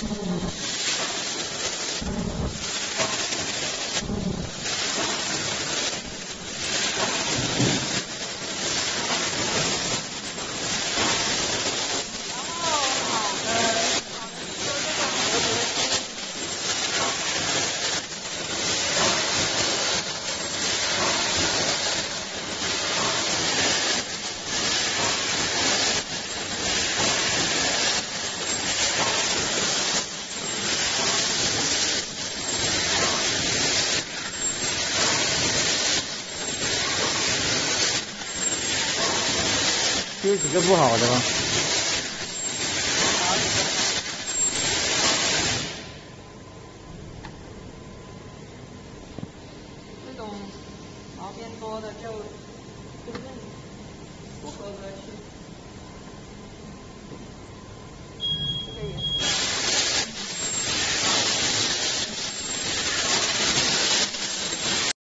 Thank you. 有几个不好的吗？这种毛边多的就就认不合格去。